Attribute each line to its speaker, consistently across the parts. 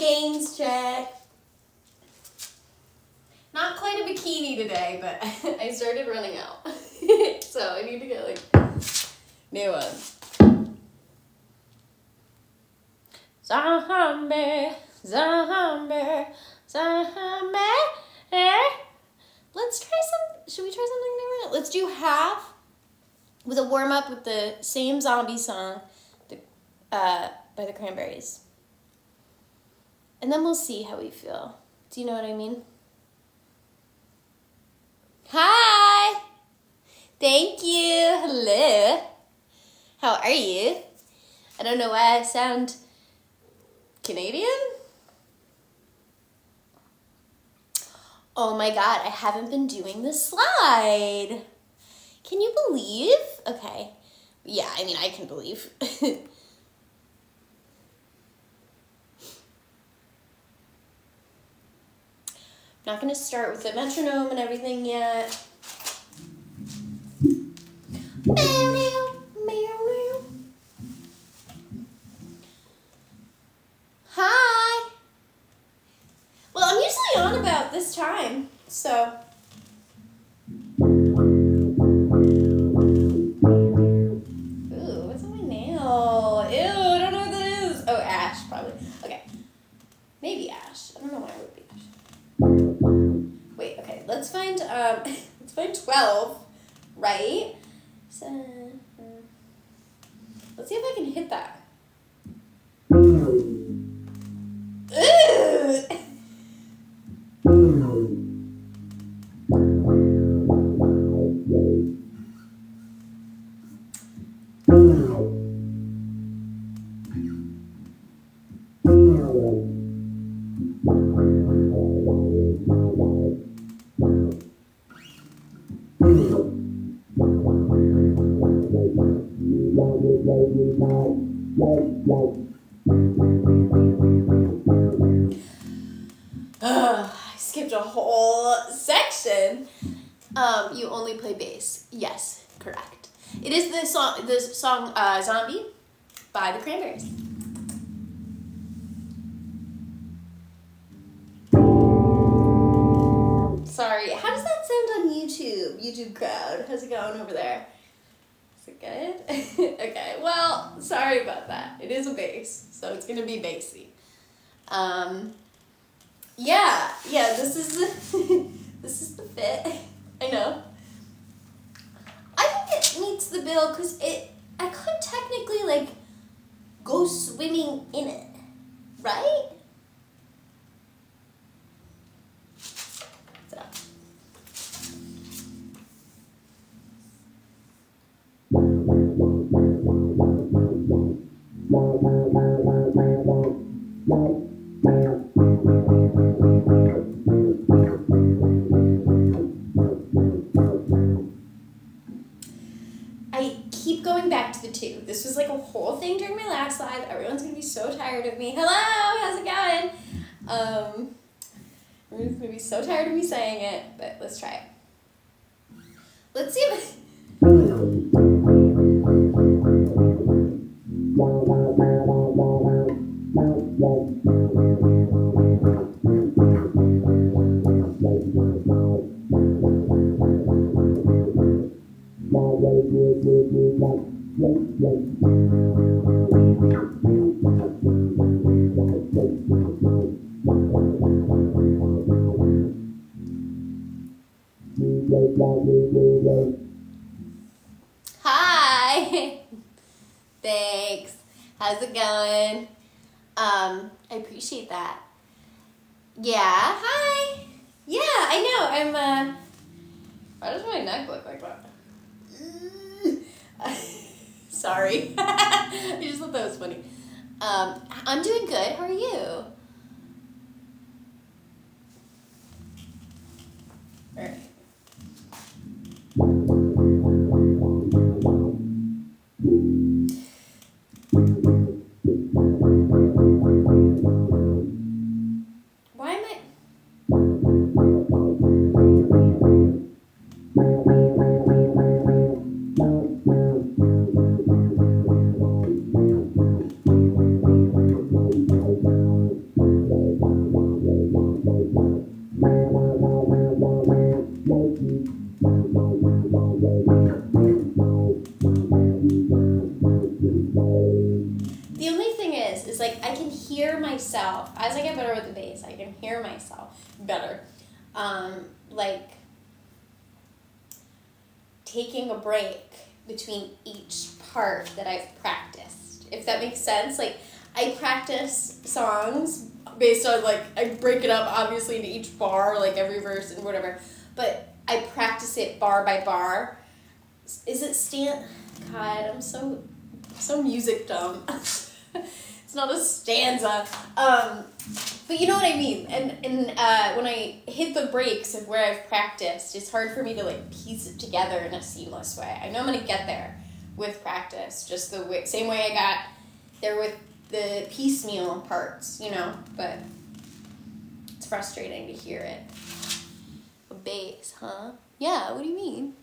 Speaker 1: gains check. Not quite a bikini today, but I started running out. so I need to get like new ones. Zombie, zombie, zombie. Let's try some. Should we try something different? Let's do half with a warm up with the same zombie song, uh, by the Cranberries. And then we'll see how we feel. Do you know what I mean? Hi! Thank you. Hello. How are you? I don't know why I sound Canadian. Oh my god, I haven't been doing the slide. Can you believe? Okay. Yeah, I mean, I can believe. Not gonna start with the metronome and everything yet. Meow, meow, meow, meow. Hi. Well, I'm usually on about this time, so. Um, let's find 12, right? So, uh, let's see if I can hit that. Ooh! Ugh, hmm. Song uh, "Zombie" by the Cranberries. Sorry, how does that sound on YouTube? YouTube crowd, how's it going over there? Is it good? okay, well, sorry about that. It is a bass, so it's gonna be bassy. Um, yeah, yeah, this is the, this is the fit. I know. I think it meets the bill because it, I could technically like go swimming in it, right? Thing during my last live. Everyone's gonna be so tired of me. Hello, how's it going? Um, everyone's gonna be so tired of me saying it, but let's try it. Let's see if. Um, like
Speaker 2: taking a break between each part that I've practiced. If that makes sense, like I practice songs based on like I break it up obviously into each bar, like every verse and whatever, but I practice it bar by bar. Is it stand? God, I'm so so music dumb. it's not a stanza. Um, but you know what I mean. And and uh, when I hit the breaks of where I've practiced, it's hard for me to like piece it together in a seamless way. I know I'm gonna get there with practice, just the way, same way I got there with the piecemeal parts, you know. But it's frustrating to hear it. A bass, huh? Yeah. What do you mean?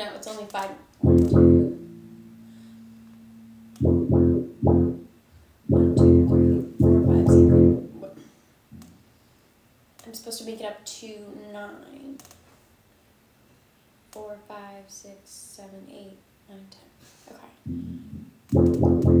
Speaker 2: No, it's only five. One, two. Three, four, five, six. I'm supposed to make it up to nine. Four, five, six, seven, eight, nine, ten. Okay.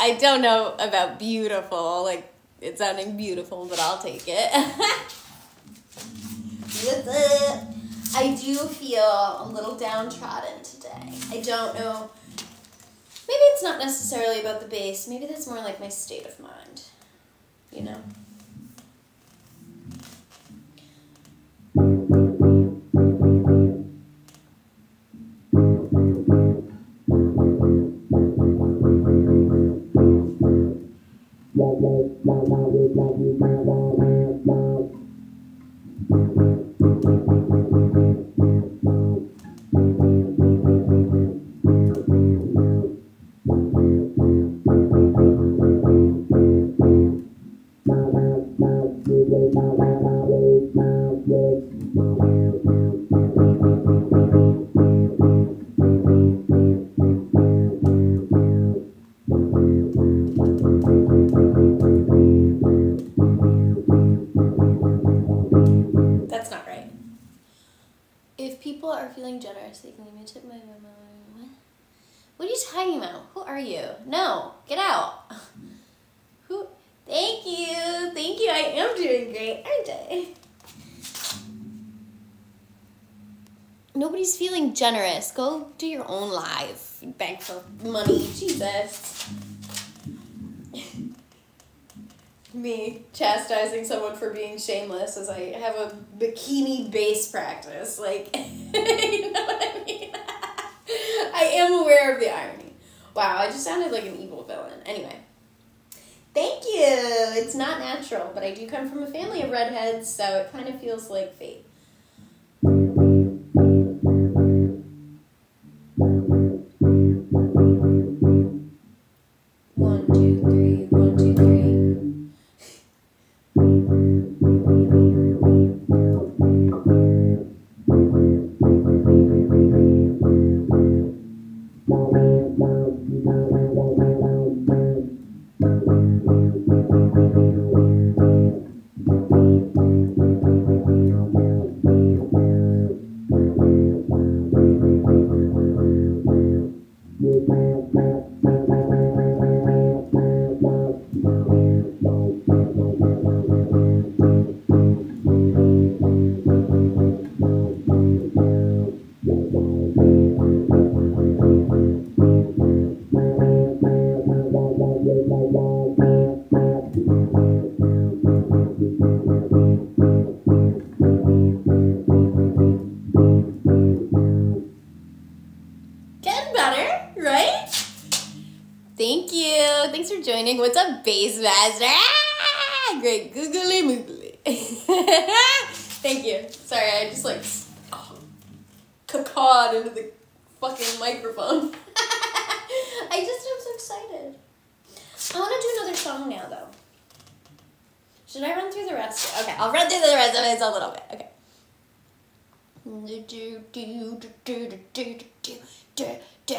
Speaker 2: I don't know about beautiful, like it sounding beautiful, but I'll take it. I do feel a little downtrodden today. I don't know. Maybe it's not necessarily about the bass. Maybe that's more like my state of mind. You know? That's are feeling generous, they can leave me a tip. My, my, what? Are you talking about? Who are you? No, get out. Who?
Speaker 1: Thank you. Thank you. I am doing great, aren't I? Nobody's feeling generous. Go do your own live. Beg for money. Jesus. Me chastising someone for being shameless as I have a bikini bass practice. Like, you know what I mean? I am aware of the irony. Wow, I just sounded like an evil villain. Anyway. Thank you. It's not natural, but I do come from a family of redheads, so it kind of feels like fate. Right? Thank you. Thanks for joining. What's up, Base Master? Ah, great googly moogly. Thank you. Sorry, I just like oh, cacawed into the fucking microphone. I just am so excited. I want to do another song now, though. Should I run through the rest? Okay, I'll run through the rest of it a little bit. Okay. Do do do do do do do do do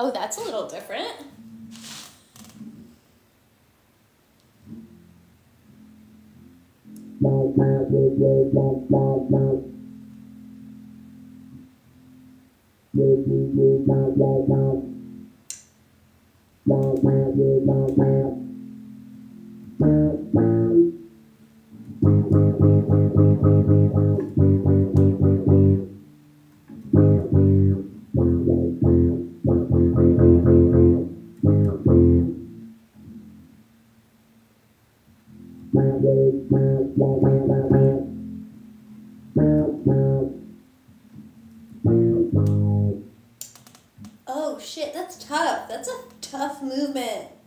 Speaker 1: Oh, that's a little different. tough movement.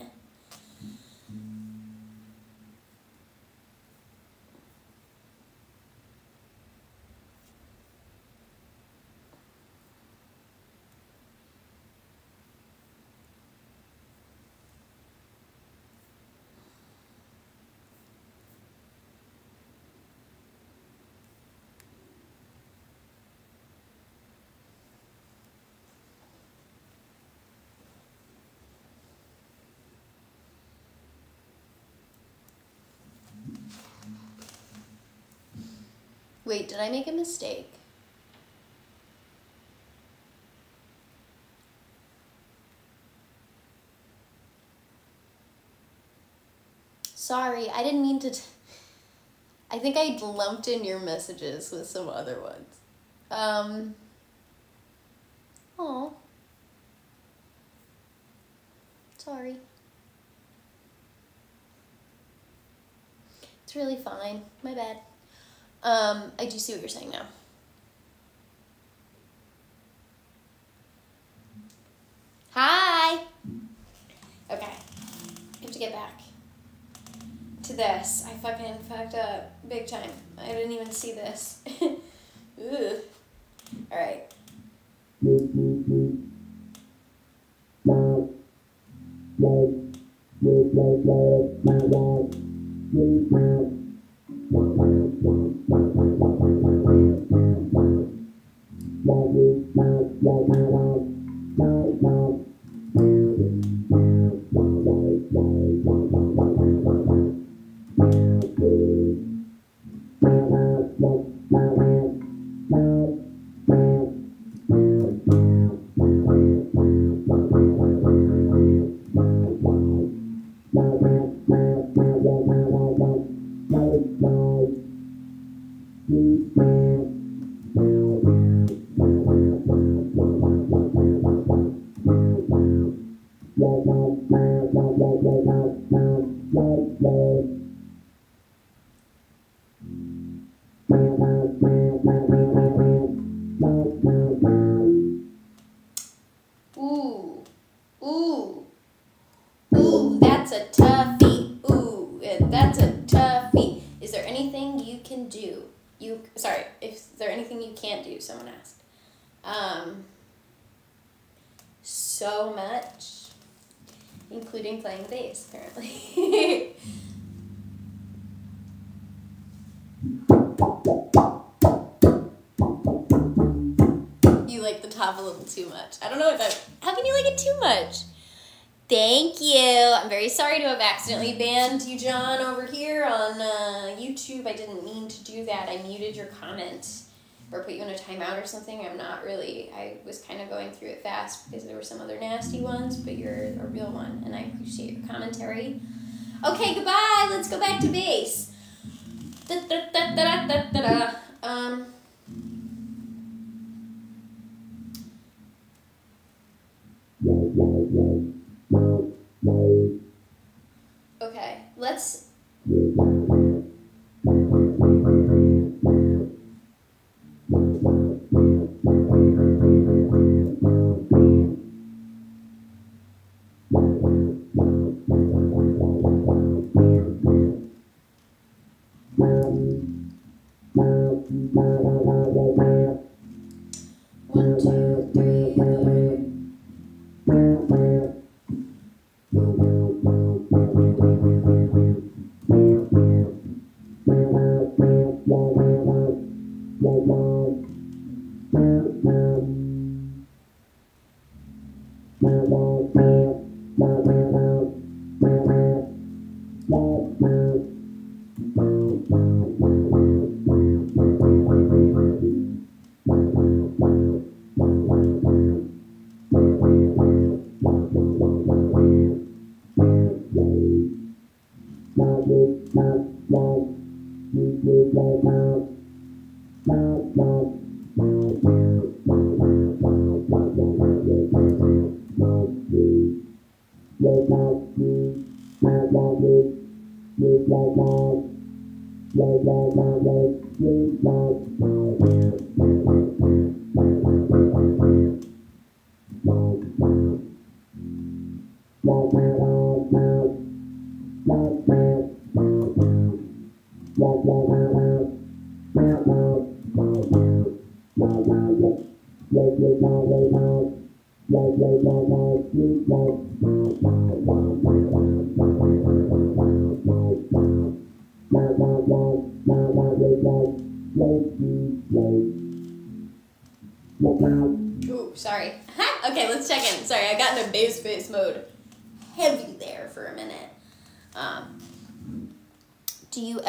Speaker 1: Wait, did I make a mistake? Sorry, I didn't mean to. I think I lumped in your messages with some other ones. Um. Oh. Sorry. It's really fine. My bad. Um, I do see what you're saying now. Hi. Okay. I have to get back to this. I fucking fucked up big time. I didn't even see this. Ooh. All right. So much, including playing bass, apparently. you like the top a little too much. I don't know if I. How can you like it too much? Thank you. I'm very sorry to have accidentally banned you, John, over here on uh, YouTube. I didn't mean to do that. I muted your comment or put you in a timeout or something. I'm not really. I was kind of going through it fast because there were some other nasty ones, but you're a real one, and I appreciate your commentary. Okay, goodbye. Let's go back to bass. Da, da, da, da, da, da, da. Um. Okay, let's. Ooh,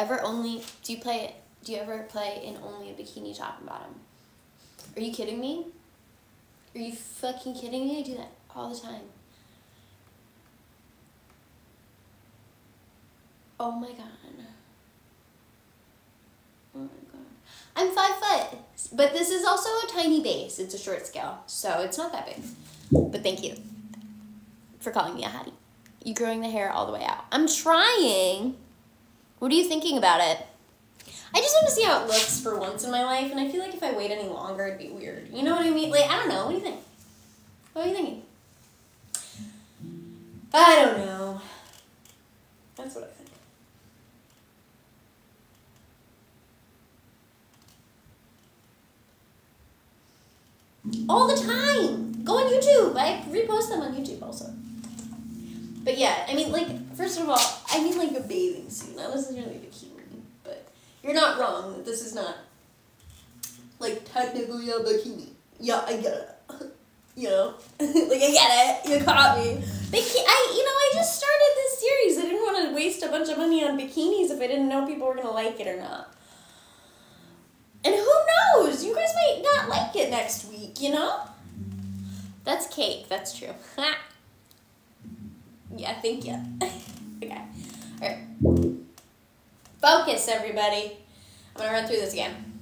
Speaker 1: ever only do you play do you ever play in only a bikini top and bottom? Are you kidding me? Are you fucking kidding me? I do that all the time. Oh my god. Oh my god. I'm five foot. But this is also a tiny bass. It's a short scale, so it's not that big. But thank you for calling me a hottie. You growing the hair all the way out. I'm trying. What are you thinking about it? I just want to see how it looks for once in my life, and I feel like if I wait any longer, it'd be weird. You know what I mean? Like, I don't know. What do you think? What are you thinking? I don't know. That's what I think. All the time. Go on YouTube. I repost them on YouTube also. But yeah, I mean, like, first of all, I mean, like a bathing suit. Not necessarily bikini, but you're not wrong. This is not, like, technically a bikini. Yeah, I get it. You know, like I get it. You caught me. Biki- I, you know, I just started this series. I didn't want to waste a bunch of money on bikinis if I didn't know people were gonna like it or not. And who knows? You guys might not like it next week. You know. That's cake. That's true. yeah, thank you. okay. All right. Focus, everybody. I'm gonna run through this again.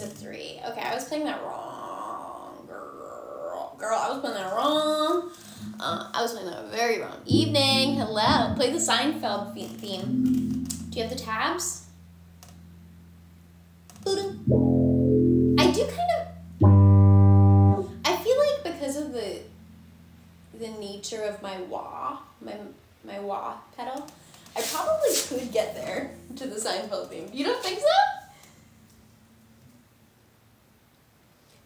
Speaker 1: Always a three. Okay, I was playing that wrong. Girl, girl I was playing that wrong. Uh, I was playing that very wrong. Evening, hello. Play the Seinfeld theme. Do you have the tabs? I do kind of. I feel like because of the the nature of my wah, my my wah pedal, I probably could get there to the Seinfeld theme. You don't think so?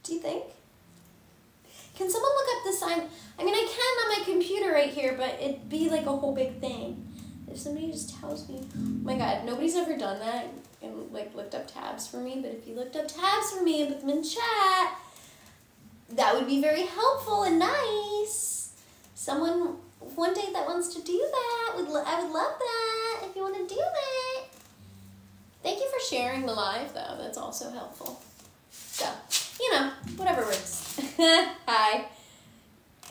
Speaker 1: Do you think? Can someone look up the sign? I mean, I can on my computer right here, but it'd be like a whole big thing. If somebody just tells me, oh my god, nobody's ever done that and like looked up tabs for me. But if you looked up tabs for me and put them in chat, that would be very helpful and nice. Someone one day that wants to do that would I would love that if you want to do it. Thank you for sharing the live though. That's also helpful. So, you know, whatever works. Hi.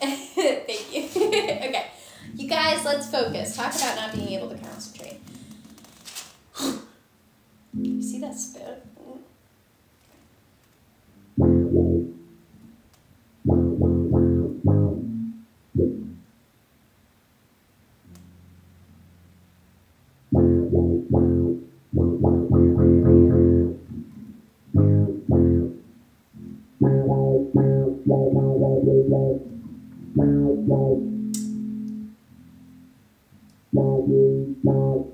Speaker 1: Thank you. okay. You guys, let's focus. Talk about not being able to concentrate. you see that spit? đi lên bao đời bao đi bao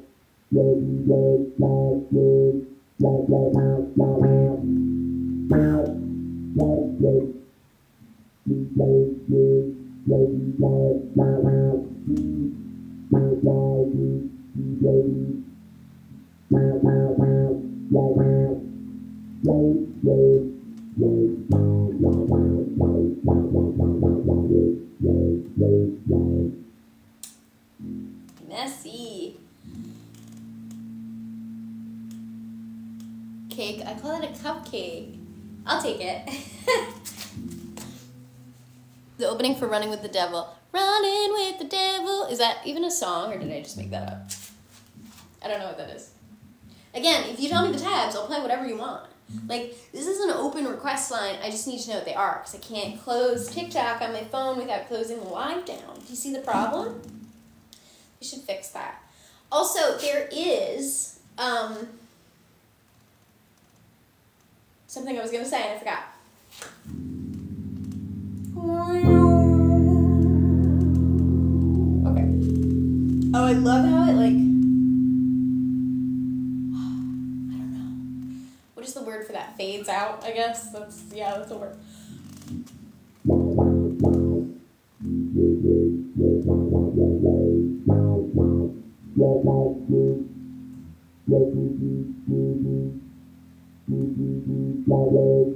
Speaker 1: đi đi bao đi bao bao bao for Running with the Devil. Running with the Devil. Is that even a song or did I just make that up? I don't know what that is. Again, if you tell me the tabs, I'll play whatever you want. Like, this is an open request line. I just need to know what they are because I can't close TikTok on my phone without closing the live down. Do you see the problem? We should fix that. Also, there is um, something I was gonna say and I forgot. I love how it like. I don't know. What is the word for that? Fades out. I guess that's yeah. That's the word.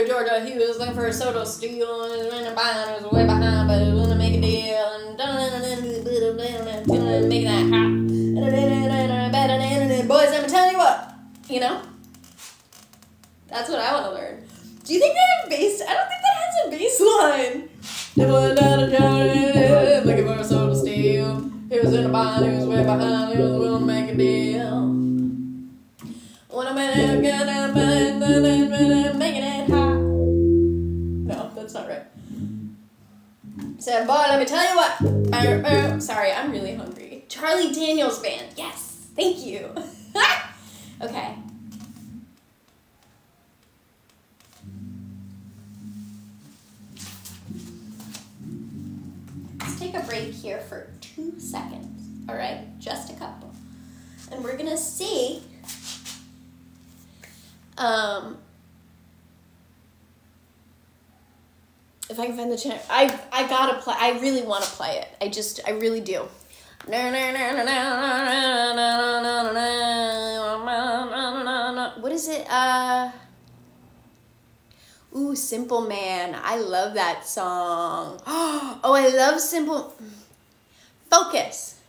Speaker 1: To Georgia. He was looking for a soda steel, and in a bind. He was way behind, but he was gonna make a deal, and making that hot. Boys, let me tell you what. You know, that's what I want to learn. Do you think they have bass? I don't think that has a bass line. Devil went down looking for a soda steel. He was in a bind. He was way behind. He was willing to make a deal. I'm gonna making it Said, boy, let me tell you what. Er, sorry, I'm really hungry. Charlie Daniels Band. Yes, thank you. okay. Let's take a break here for two seconds. All right, just a couple. And we're gonna see um, if I can find the channel, I I gotta play. I really want to play it. I just, I really do. What is it? Uh. Ooh, Simple Man. I love that song. Oh, I love Simple. Focus.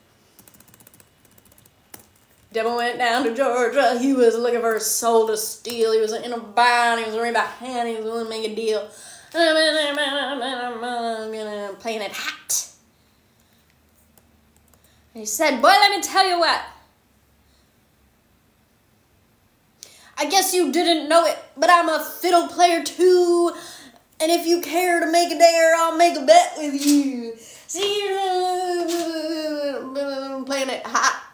Speaker 1: Devil went down to Georgia. He was looking for a soul to steal. He was in a bind. He was worried about hand. He was going to make a deal. Playing it hot. And he said, Boy, let me tell you what. I guess you didn't know it, but I'm a fiddle player too. And if you care to make a dare, I'll make a bet with you. See, playing it hot.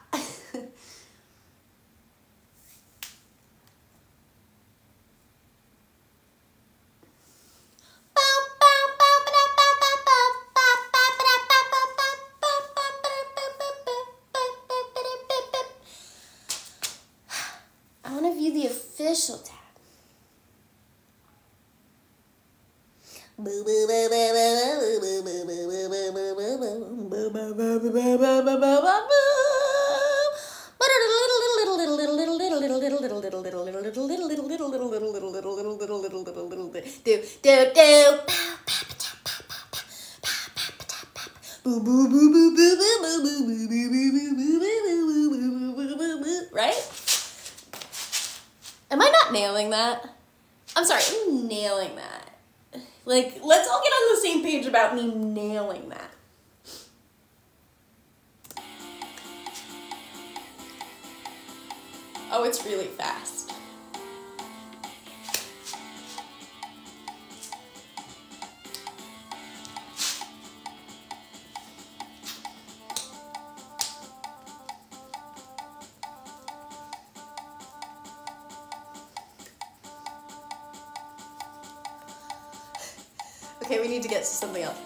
Speaker 1: Okay, we need to get to something else.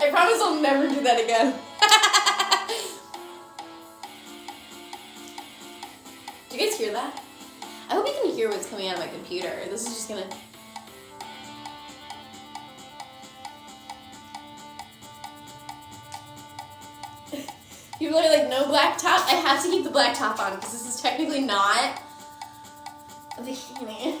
Speaker 1: I promise I'll never do that again. Do you guys hear that? I hope you can hear what's coming out of my computer. This is just gonna. Black top on because this is technically not a bikini.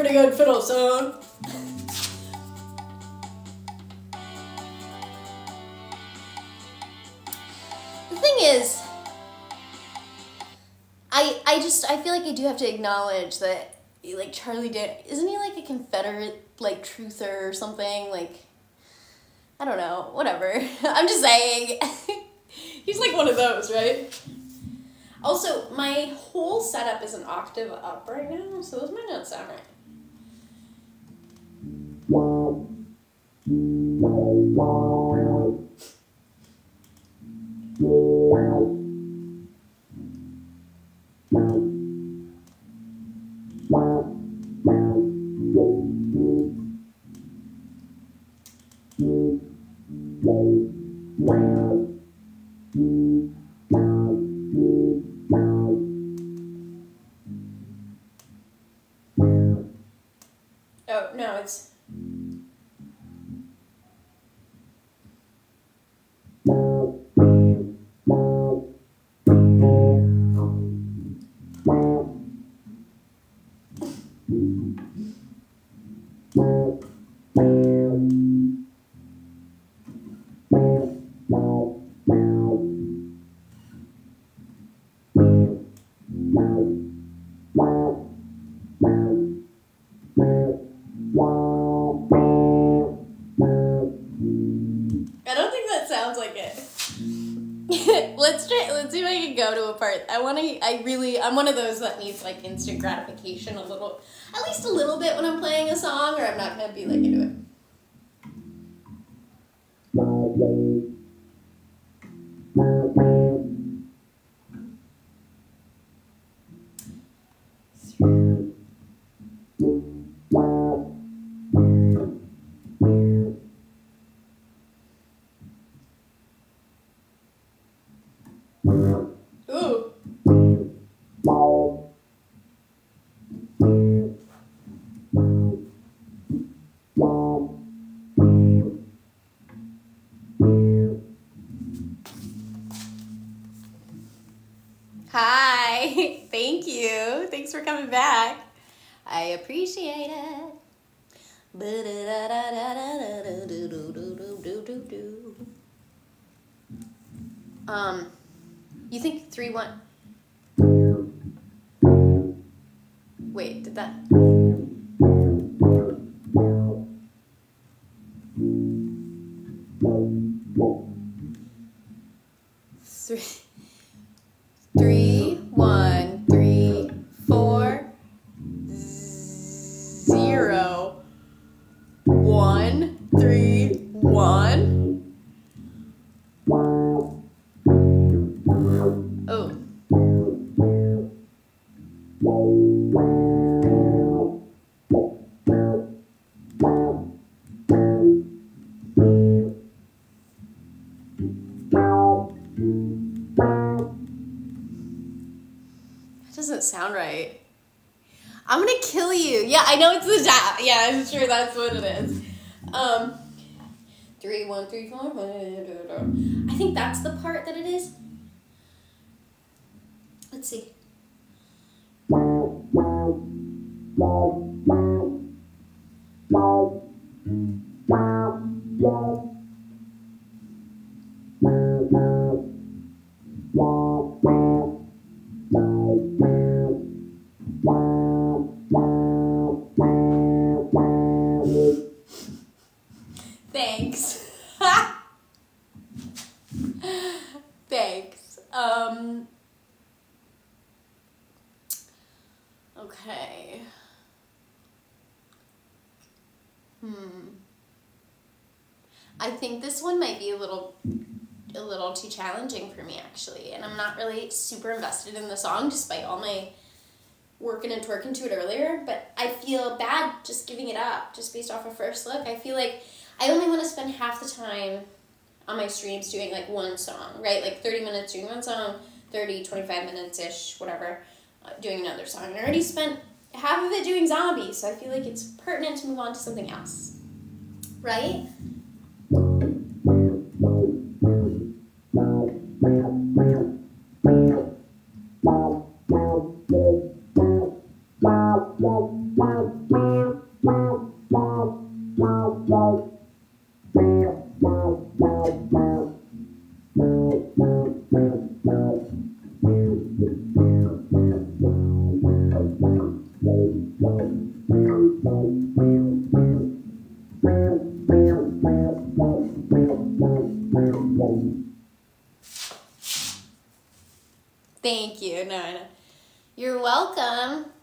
Speaker 1: Pretty, good fiddle song. The thing is, I I just I feel like I do have to acknowledge that like Charlie did isn't he like a Confederate like truther or something? Like I don't know whatever. I'm just saying. He's like one of those right? Also my whole setup is an octave up right now so those might not sound right Thank you. I want to. I really. I'm one of those that needs like instant gratification a little, at least a little bit when I'm playing a song, or I'm not gonna be like into it. Ooh. Thanks for coming back. I appreciate it. Um, you think three one? Wait, did that? sound right. I'm gonna kill you. Yeah, I know it's the zap. Yeah, I'm sure that's what it is. Um, three, one, three, four. I think that's the part that it is. Let's see. Wow. Thanks. Thanks. Um, okay. Hmm. I think this one might be a little a little too challenging for me actually, and I'm not really super invested in the song despite all my working and twerking to it earlier, but I feel bad just giving it up just based off of first look. I feel like I only want to spend half the time on my streams doing like one song, right? Like 30 minutes doing one song, 30, 25 minutes ish, whatever, uh, doing another song. And I already spent half of it doing zombies, so I feel like it's pertinent to move on to something else, right?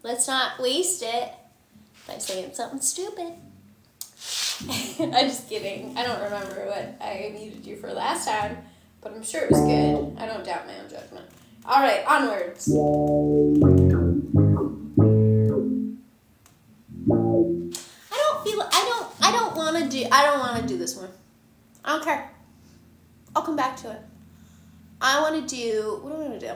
Speaker 1: Let's not waste it by saying something stupid. I'm just kidding. I don't remember what I needed you for last time, but I'm sure it was good. I don't doubt my own judgment. All right, onwards. I don't feel. I don't. I don't want to do. I don't want to do this one. I don't care. I'll come back to it. I want to do. What do I to do?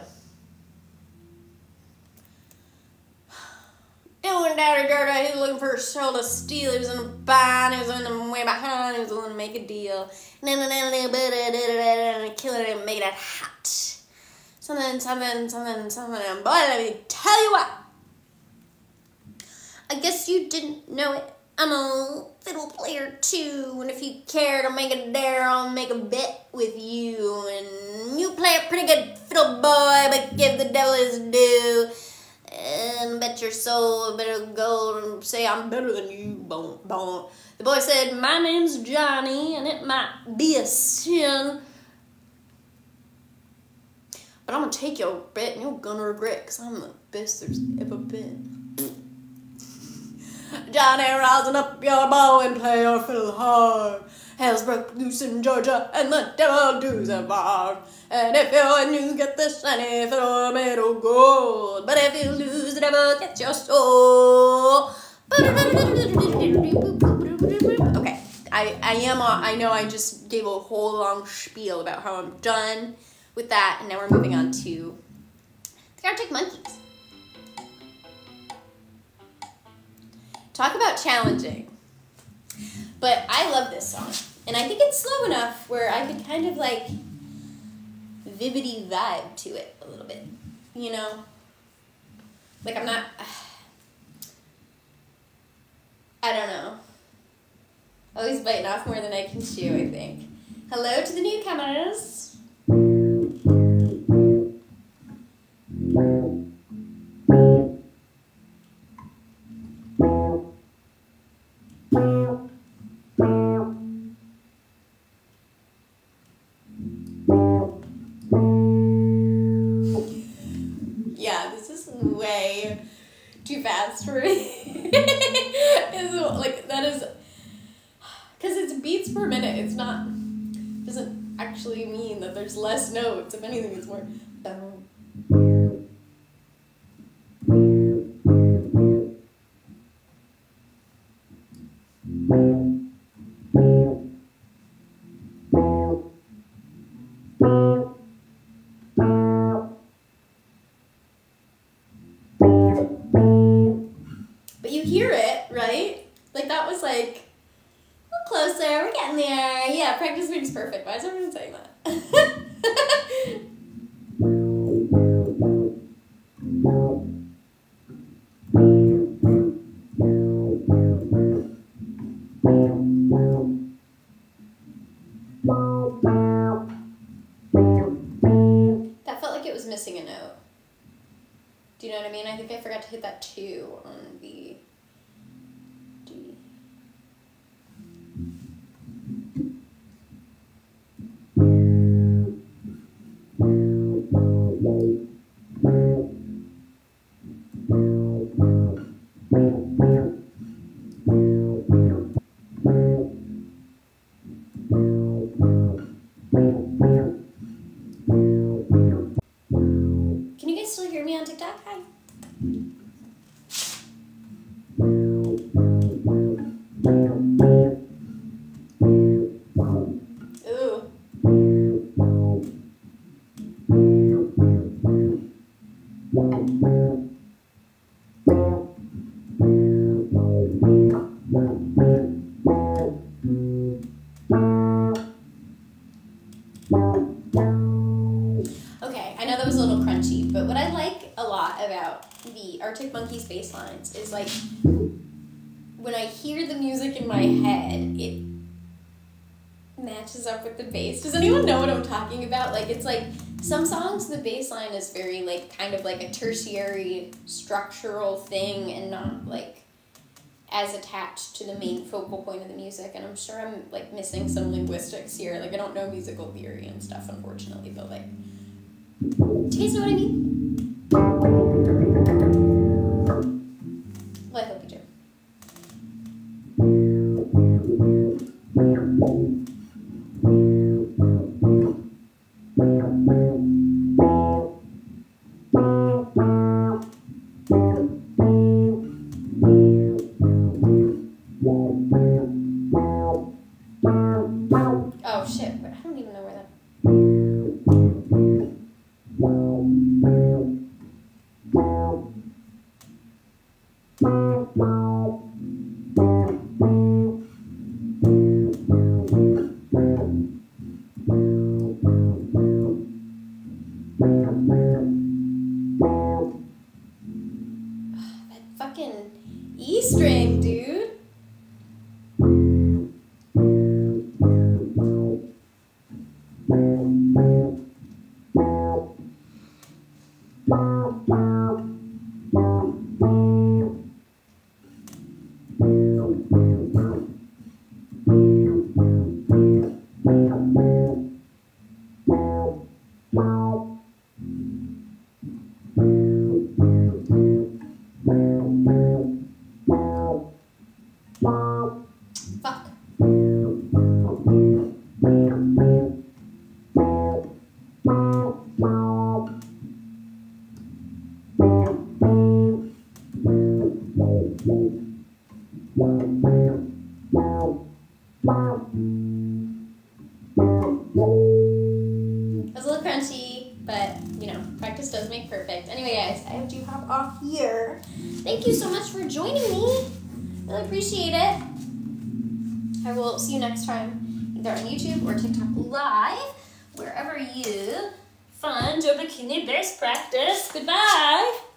Speaker 1: Doing Daddy Dirty, he was looking for a soul to steal. He was in a bind, he was in the way behind, he was going to make a deal. Killing it and make it hot. Something, something, something, something. Boy, let me tell you what. I guess you didn't know it. I'm a fiddle player too, and if you care to make a dare, I'll make a bet with you. And you play a pretty good fiddle, boy, but give the devil his due and bet your soul better go and say I'm better than you. The boy said, My name's Johnny, and it might be a sin. But I'm gonna take your bet and you're gonna regret because I'm the best there's ever been. Johnny, rousing up your bow and play your fiddle hard. Hell's broke loose in Georgia, and the devil does a bar. And if you win, you get the shiny fiddle made of gold. But if you lose, the devil gets your soul. Okay, I, I am, uh, I know I just gave a whole long spiel about how I'm done with that, and now we're moving on to the Arctic Monkeys. Talk about challenging. But I love this song. And I think it's slow enough where I could kind of like vividy vibe to it a little bit. You know? Like I'm not I don't know. Always biting off more than I can chew, I think. Hello to the newcomers. For me. it's like that is because it's beats per minute. It's not doesn't actually mean that there's less notes. If anything, it's more. on TikTok? Hi. Ooh. Lines is like when I hear the music in my head, it matches up with the bass. Does anyone know what I'm talking about? Like it's like some songs the bass line is very like kind of like a tertiary structural thing and not like as attached to the main focal point of the music and I'm sure I'm like missing some linguistics here. Like I don't know musical theory and stuff unfortunately, but like do you guys know what I mean? Appreciate it. I will see you next time, either on YouTube or TikTok Live, wherever you find your bikini bass practice. Goodbye.